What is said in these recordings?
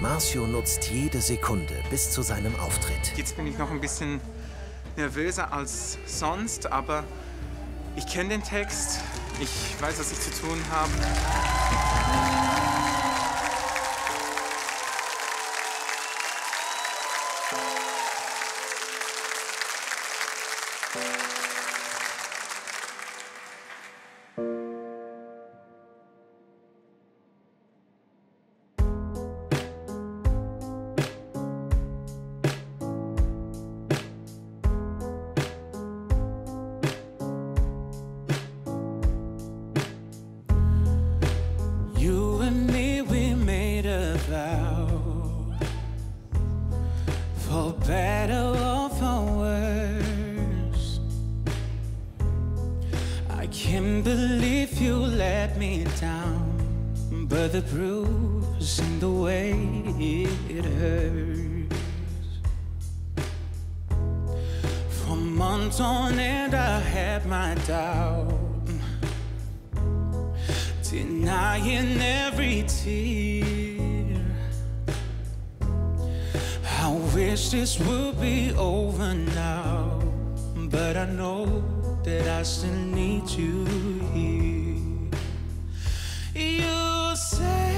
Marcio nutzt jede Sekunde bis zu seinem Auftritt. Jetzt bin ich noch ein bisschen nervöser als sonst, aber ich kenne den Text. Ich weiß, was ich zu tun habe. For better or for worse I can't believe you let me down But the bruise in the way it hurts For months on end I had my doubt denying every tear. Wish this would be over now, but I know that I still need you here. You say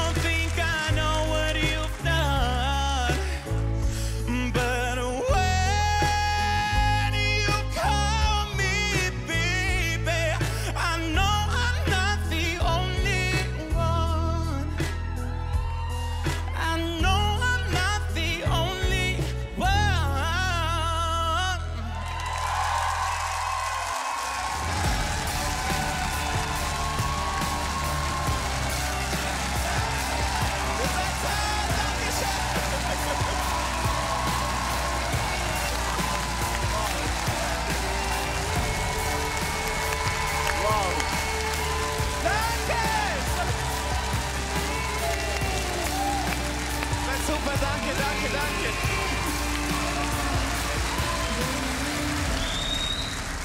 danke, danke, danke.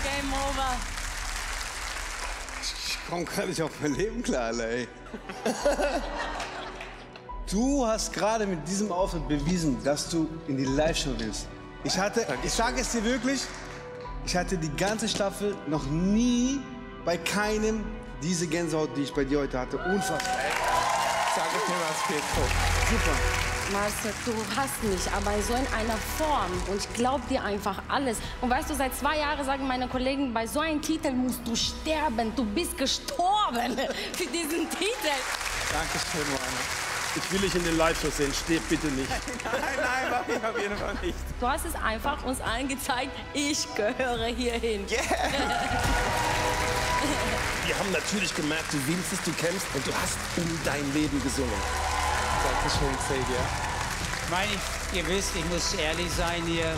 Game over. Ich komme gar nicht auf mein Leben klar, Alter, ey. Du hast gerade mit diesem Auftritt bewiesen, dass du in die Live-Show willst. Ich hatte, ich sage es dir wirklich, ich hatte die ganze Staffel noch nie bei keinem diese Gänsehaut, die ich bei dir heute hatte. Unfassbar. Sag es mir was, Pietro. Super. Marcel, du hast mich, aber so in einer Form. Und ich glaube dir einfach alles. Und weißt du, seit zwei Jahren sagen meine Kollegen, bei so einem Titel musst du sterben. Du bist gestorben für diesen Titel. Dankeschön, Moana. Ich will dich in den Live-Show sehen. Stirb bitte nicht. Nein, nein, mach ich auf jeden Fall nicht. Du hast es einfach uns allen gezeigt, ich gehöre hierhin. Wir haben natürlich gemerkt, du willst es, du kämpfst und du hast um dein Leben gesungen. Dankeschön, Xavier. Ich meine, ihr wisst, ich muss ehrlich sein hier.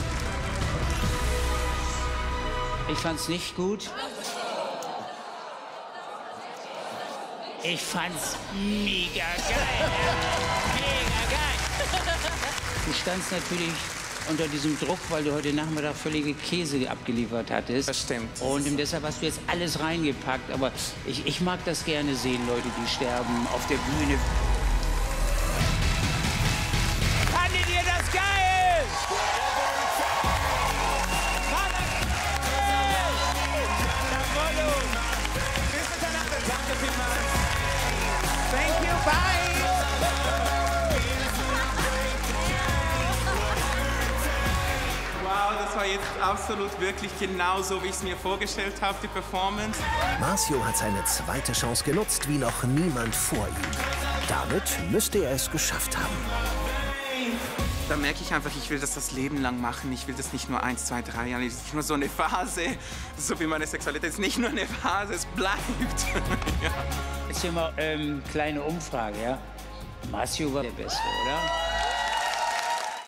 Ich fand's nicht gut. Ich fand's mega geil. mega geil. Du standst natürlich unter diesem Druck, weil du heute Nachmittag völlige Käse abgeliefert hattest. Das stimmt. Und deshalb hast du jetzt alles reingepackt. Aber ich, ich mag das gerne sehen, Leute, die sterben auf der Bühne. Bye. Wow, das war jetzt absolut wirklich genau so, wie ich es mir vorgestellt habe, die Performance. Marcio hat seine zweite Chance genutzt, wie noch niemand vor ihm. Damit müsste er es geschafft haben. Da merke ich einfach, ich will das das Leben lang machen. Ich will das nicht nur eins, zwei, drei Jahre. Es ist nicht nur so eine Phase, so wie meine Sexualität. Ist nicht nur eine Phase, es bleibt. ja. Jetzt hier mal ähm, kleine Umfrage, ja? Marcio war der Beste, oder?